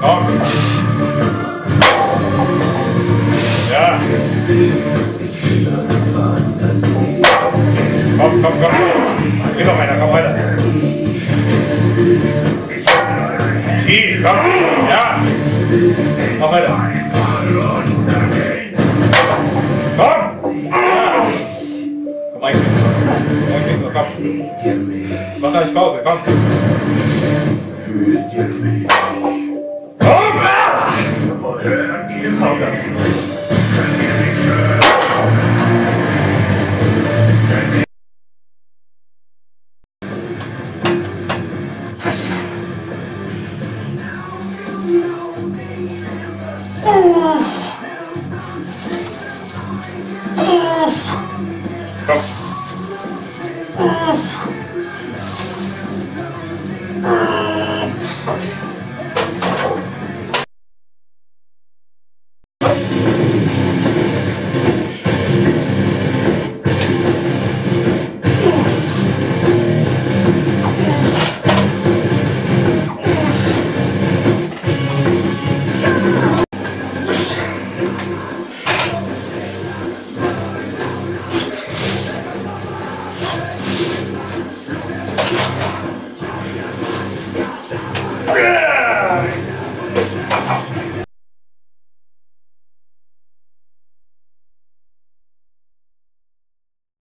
Komm. Ja. Komm, komm, komm. Geh noch weiter, komm weiter. Zieh, komm. Ja. Komm weiter. Komm. Ja. Komm, eigentlich. Eigentlich nur, komm. Mach da nicht Pause, komm. Oh. Yeah!